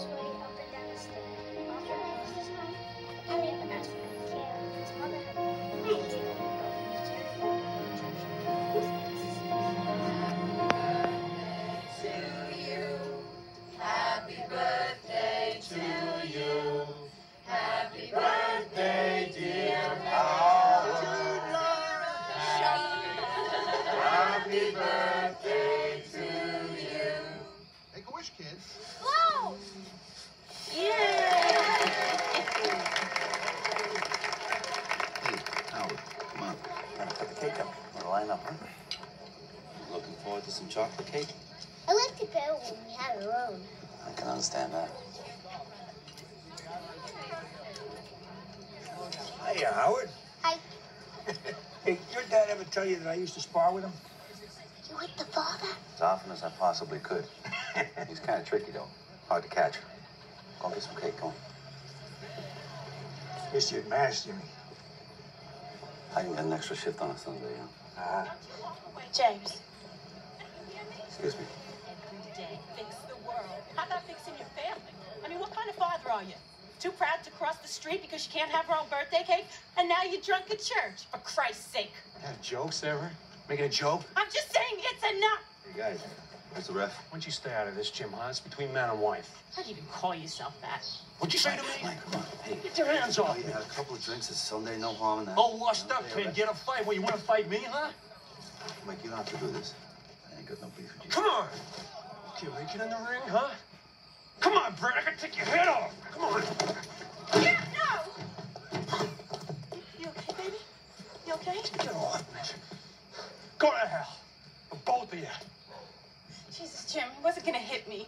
his way up and down the stairs. After he lost his mom, Harry never asked for any care. His mother had always taken him from his terrible Happy birthday to you. Happy birthday, dear Howard. Happy birthday to you. Make a wish, kids. Whoa! Hey, Howard, come on. Gotta cut the cake up. Wanna line up, huh? Looking forward to some chocolate cake? I liked it better when we had our own. I can understand that. Hiya, Howard. Hi. Hey, your dad ever tell you that I used to spar with him? You with the father? As often as I possibly could. He's kind of tricky, though. Hard to catch. Go get some cake, go on. Guess you'd manage, Jimmy. I can get an extra shift on a Sunday, huh? Ah, James. Excuse me. Every day, fix the world. How about fixing your family? I mean, what kind of father are you? Too proud to cross the street because you can't have her own birthday cake? And now you're drunk at church, for Christ's sake. That joke, Sarah? Making a joke? I'm just saying it's enough. Hey, guys. Where's the ref? Why don't you stay out of this, Jim, huh? It's between man and wife. How Don't even call yourself that. What'd you say to me? Mike, come on. Hey. Get your hands off You me. had a couple of drinks. It's Sunday. No harm in that. All washed up, Yeah, kid. Get a fight. Well, you want to fight me, huh? Mike, you don't have to do this. I ain't got no beef with you. Come on. Okay, we get in the ring, huh? Come on, Brett. I can take your head off. Come on. Yeah, no! You okay, baby? You okay? Get off me. Go to hell. Both of you. Jesus, Jim, he wasn't gonna hit me.